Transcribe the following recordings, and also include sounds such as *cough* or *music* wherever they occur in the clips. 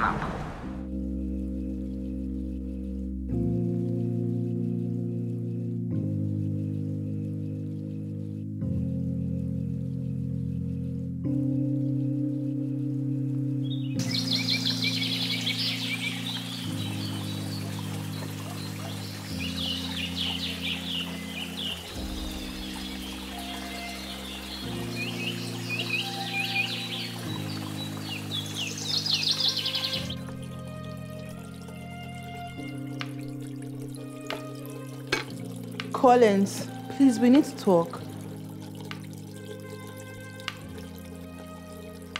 time Collins, please, we need to talk.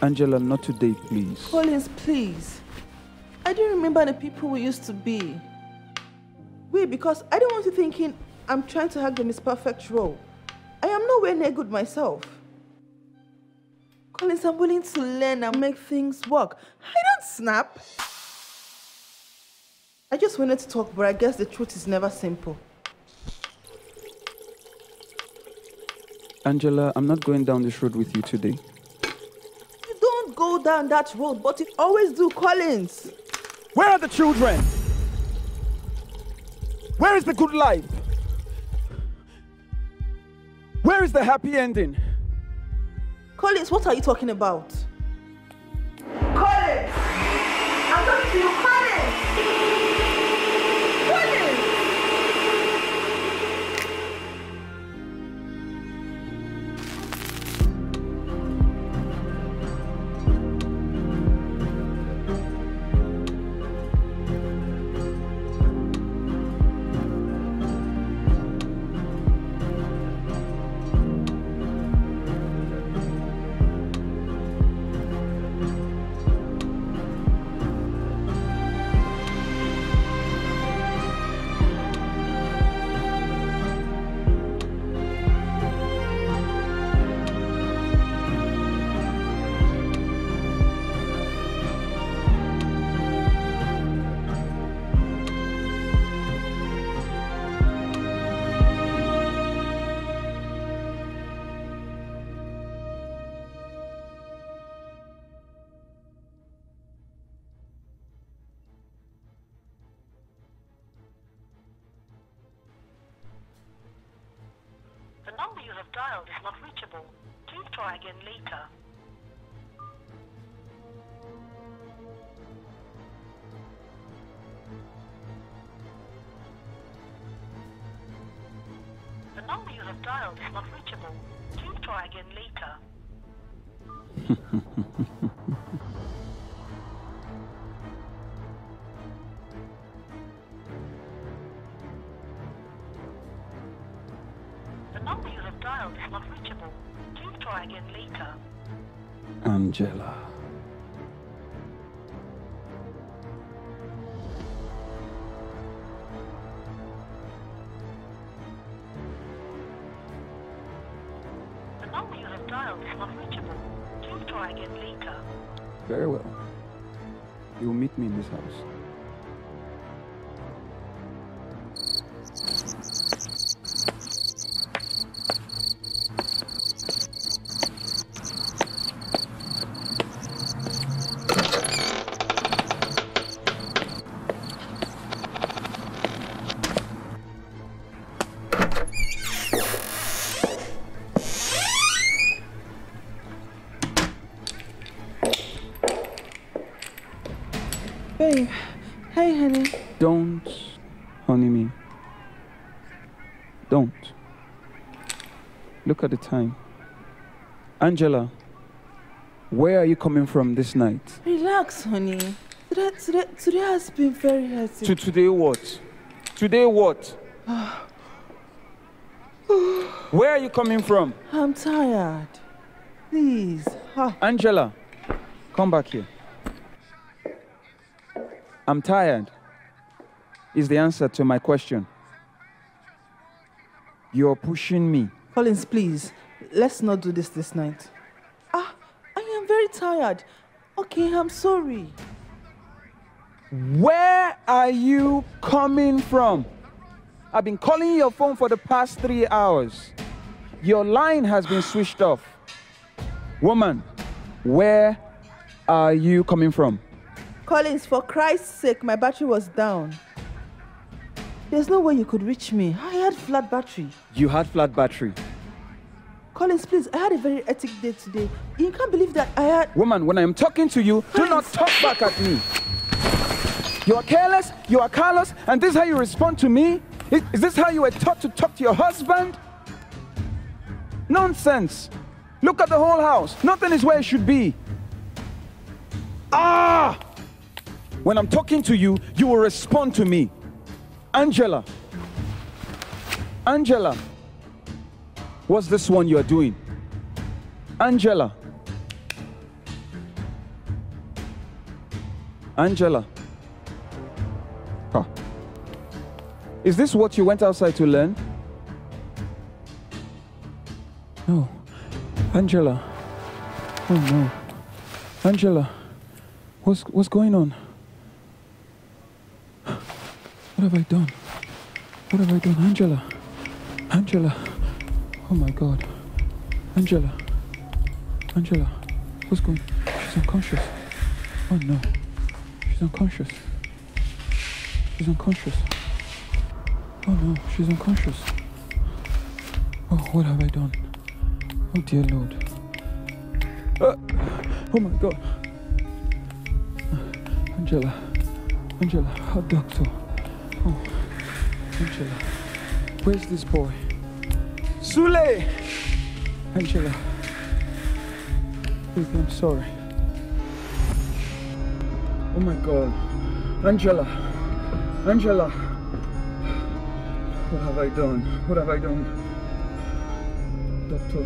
Angela, not today, please. Collins, please. I don't remember the people we used to be. Wait, because I don't want you thinking I'm trying to hug the Miss Perfect role. I am nowhere near good myself. Collins, I'm willing to learn and make things work. I don't snap. I just wanted to talk, but I guess the truth is never simple. Angela, I'm not going down this road with you today. You don't go down that road, but you always do, Collins. Where are the children? Where is the good life? Where is the happy ending? Collins, what are you talking about? Have dialed is not reachable. Please try again later. The number you have dialed is not reachable. Please try again later. *laughs* Angela. The number you have dialed is not reachable. Please try again later. Very well. You'll meet me in this house. At the time. Angela, where are you coming from this night? Relax, honey. Today, today, today has been very hectic. To today what? Today what? *sighs* Where are you coming from? I'm tired. Please. Ah. Angela, come back here. I'm tired, is the answer to my question. You're pushing me. Collins, please, let's not do this this night. Ah, I am very tired. Okay, I'm sorry. Where are you coming from? I've been calling your phone for the past three hours. Your line has been switched off. Woman, where are you coming from? Collins, for Christ's sake, my battery was down. There's no way you could reach me. I had flat battery. You had flat battery. Collins, please, I had a very hectic day today. You can't believe that I had. Woman, when I am talking to you, do not talk back at me. You are careless, you are callous, and this is how you respond to me? Is, is this how you were taught to talk to your husband? Nonsense. Look at the whole house. Nothing is where it should be. Ah! When I'm talking to you, you will respond to me. Angela. Angela. What's this one you are doing? Angela. Angela. Huh. Is this what you went outside to learn? No. Angela. Oh no. Angela. What's what's going on? What have I done? What have I done? Angela. Angela. Oh my god. Angela. Angela. What's going She's unconscious. Oh no. She's unconscious. She's unconscious. Oh no, she's unconscious. Oh, what have I done? Oh dear Lord. Uh, oh my God. Angela. Angela. Oh, doctor. Oh, Angela. Where's this boy? Sule! Angela. I'm sorry. Oh my God. Angela. Angela. What have I done? What have I done? Doctor.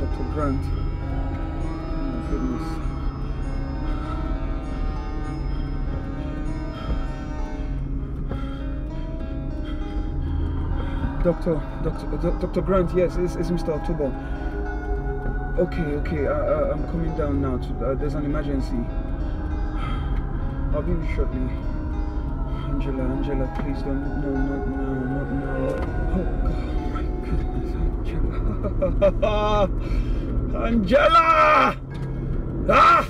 Dr. Grant. Oh my goodness. Doctor, Doctor, Doctor Grant, yes, it's, it's Mr. October. Okay, okay, I, I'm coming down now. To, uh, there's an emergency. I'll be with shortly. Angela, Angela, please don't. No, not now, not now. Oh, God, my goodness, Angela. *laughs* Angela! Ah!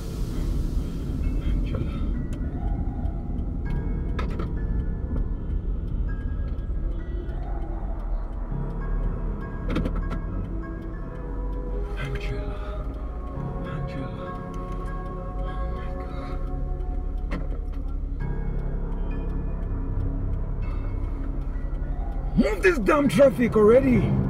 Move this damn traffic already!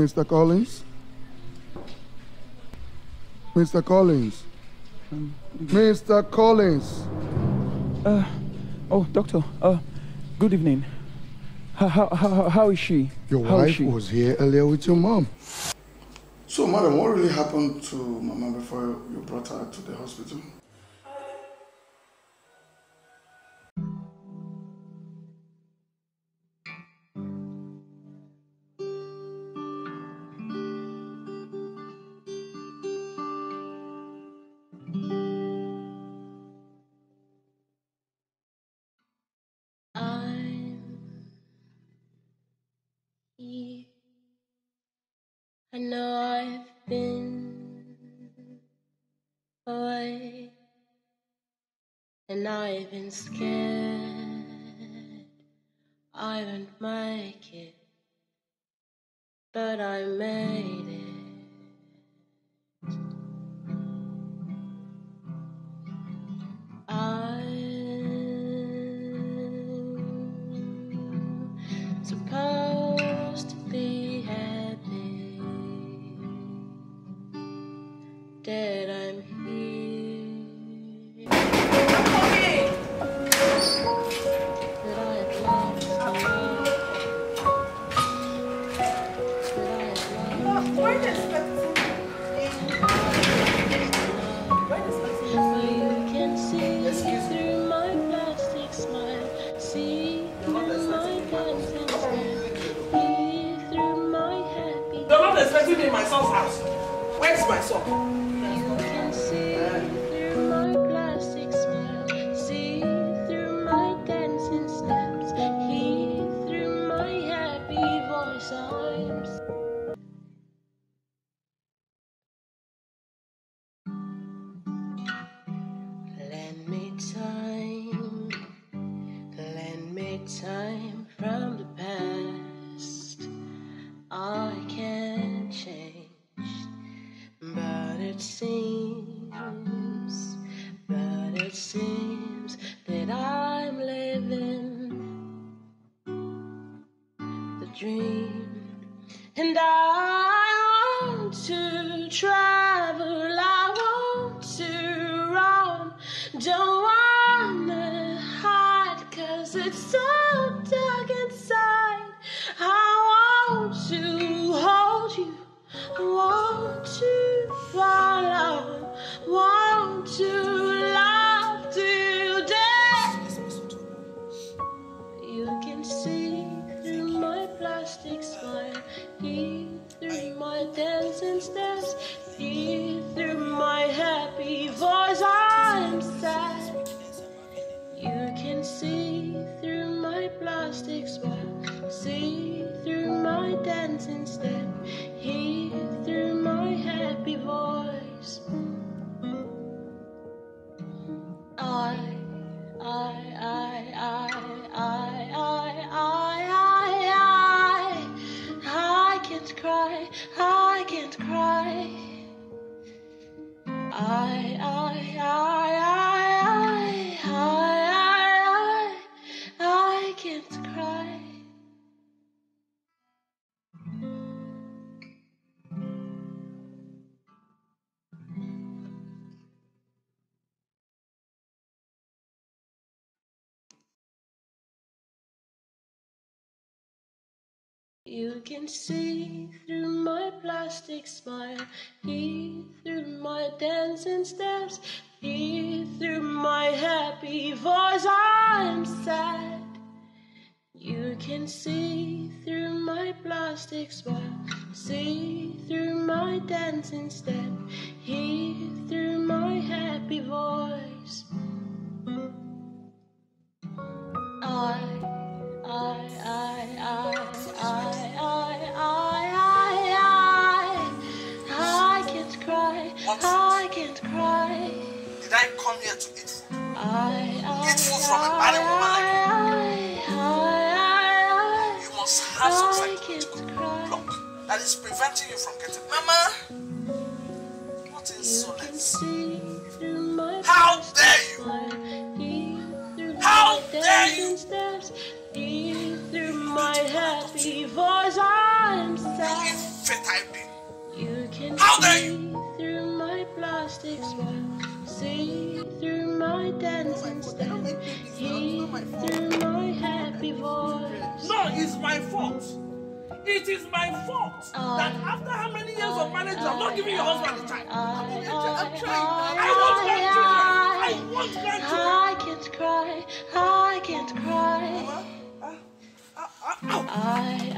Mr. Collins? Mr. Collins? Mr. Collins? Uh, oh, doctor. Uh, good evening. How, how, how, how is she? Your How is wife she? was here earlier with your mom. So, madam, what really happened to Mama before you brought her to the hospital? I've been scared I won't make it, but I made it. Time You can see through my plastic smile, hear through my dancing steps, hear through my happy voice. I'm sad. You can see through my plastic smile, see through my dancing step, hear through my happy voice. I, I, I, I, get to eat food. Eat food from a barren woman like you. You must have some psychological block that is preventing you from getting Mama! What insolence! How dare you! How dare you! Through my happy voice, I'm sad. You infantile being. How dare you! Through my plastic smile, see the dancing. He through my happy voice. No, it's my fault. It is my fault that oh, after how many years of marriage, I'm not oh, giving your husband a child. Oh, I'm trying. I, want grandchildren. I want grandchildren. I can't cry. I can't cry. Mama, ah, ah, ah,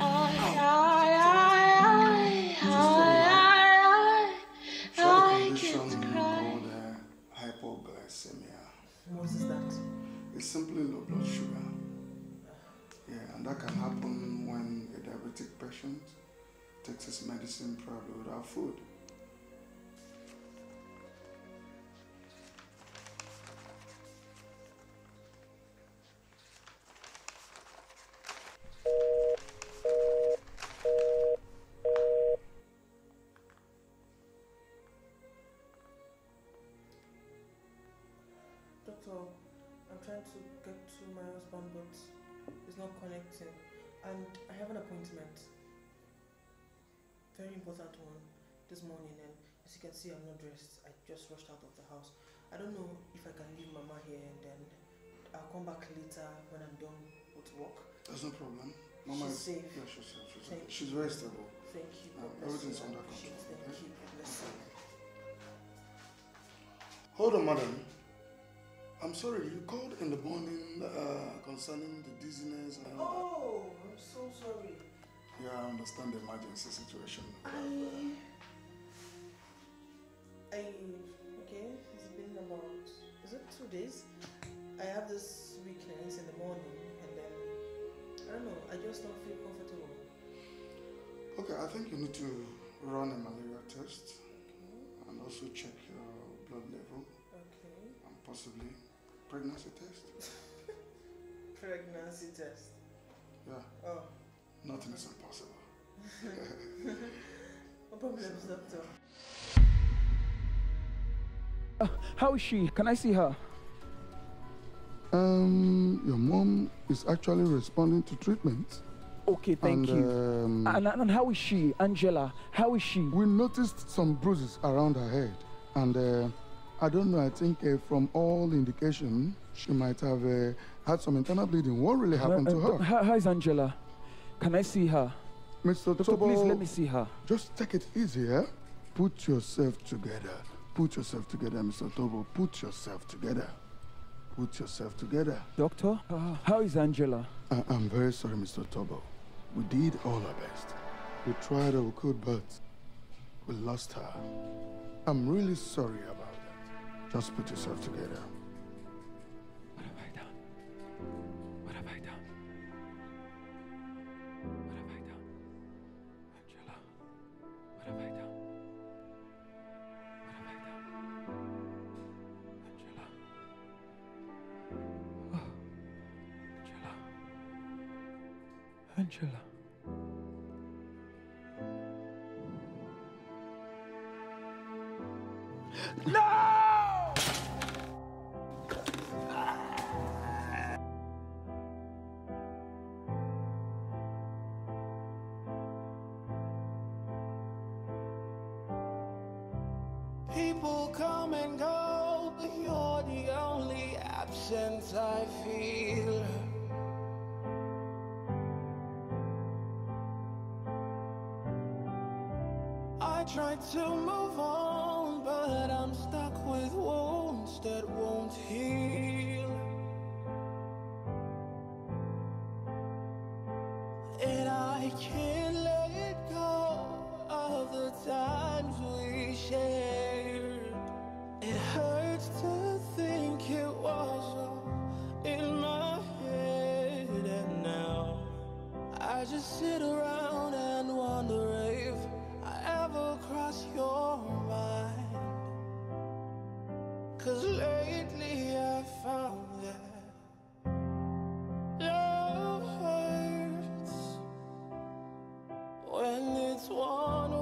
Doctor, I'm trying to get to my husband, but it's not connecting. And I have an appointment. Very important one this morning, and as you can see, I'm not dressed. I just rushed out of the house. I don't know if I can leave Mama here and then I'll come back later when I'm done with work. There's no problem. Mama She's is safe. Yeah, she's safe. She's, Thank you. she's very stable. Thank you. Um, bless everything's you. Under control. Thank okay? you. Bless you. Hold on, madam. I'm sorry, you called in the morning uh, concerning the dizziness and Oh, I'm so sorry. yeah, I understand the emergency situation. I, I, okay, it's been about, is it two days? I have this weakness in the morning and then, I don't know, I just don't feel comfortable. Okay, I think you need to run a malaria test and also check your blood level Okay. and possibly pregnancy test. *laughs* Pregnancy test. Yeah, Oh, nothing is impossible. *laughs* no problems, doctor. Uh, how is she? Can I see her? Um, your mom is actually responding to treatment. Okay, thank and, you. Um, And, and how is she, Angela? How is she? we noticed some bruises around her head, and uh, I don't know. I think uh, from all indication, she might have uh, had some internal bleeding. What really happened to Uh, uh, her, How, is Angela? Can I see her? Mr. Doctor, please let me see her. Just take it easy, eh? Put yourself together. Put yourself together, Mr. Tobo. Put yourself together. Put yourself together. Doctor, uh, how is Angela? I- I'm very sorry, Mr. Tobo. We did all our best. We tried all we could, but we lost her. I'm really sorry about. Just put yourself together. What have I done? What have I done? What have I done? Angela, what have I done? What have I done? Angela. Oh, Angela. Angela. I feel. I try to move on, but I'm stuck with wounds that won't heal. It's one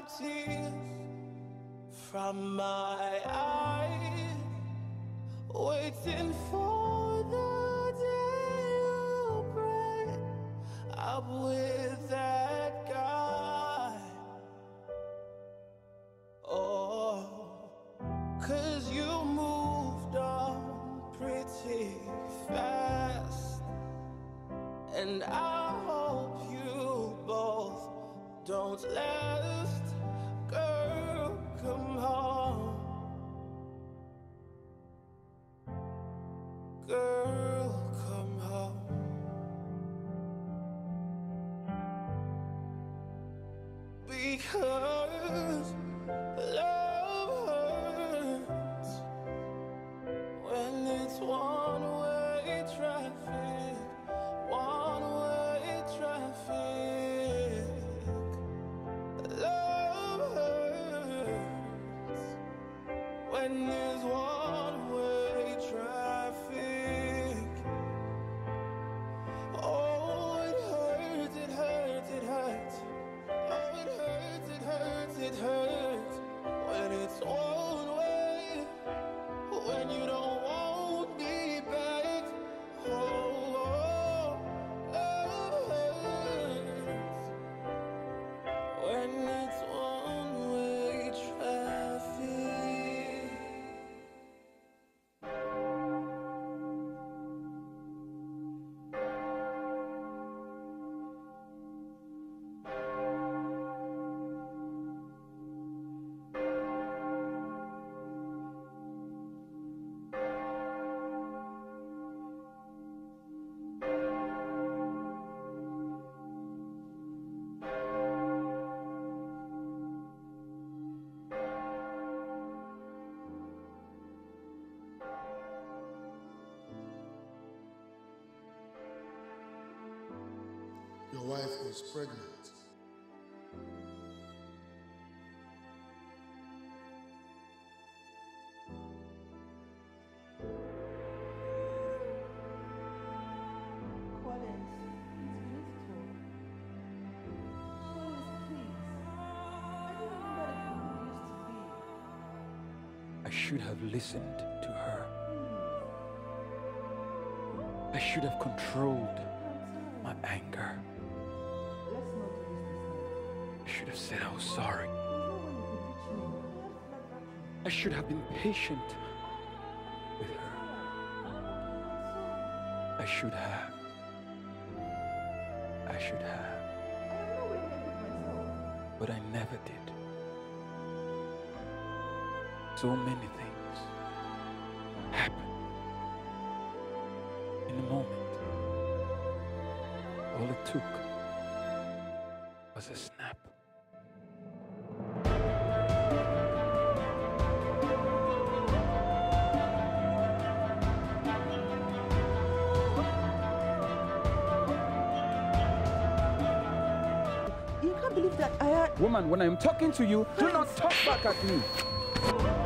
wipe tears from my eyes, waiting for the day you break up with one way traffic, to be. I should have listened to her. I should have controlled my anger. Should have said I was sorry. I. I should have been patient with her. I should have. I should have. I. But I never did. So many things happen in a moment. All it took that I had. Woman, when I'm talking to you, do not talk back at me.